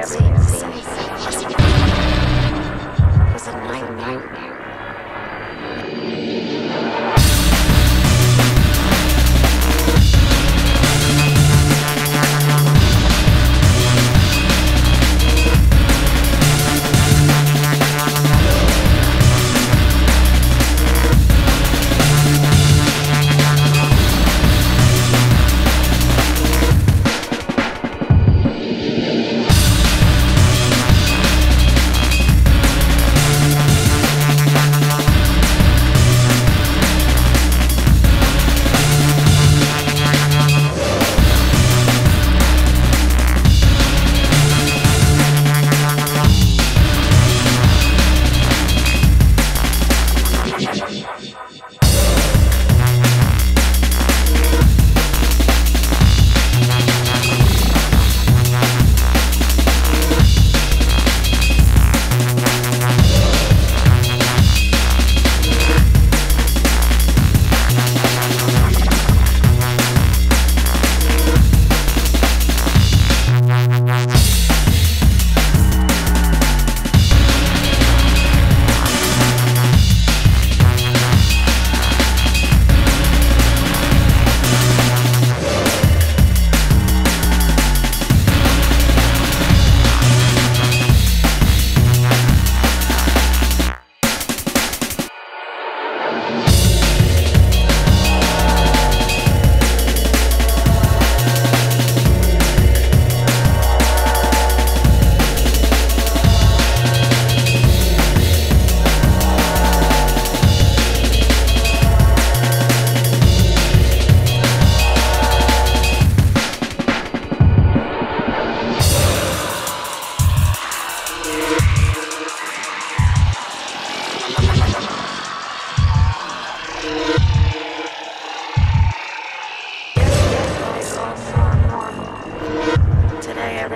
It was a nightmare. I am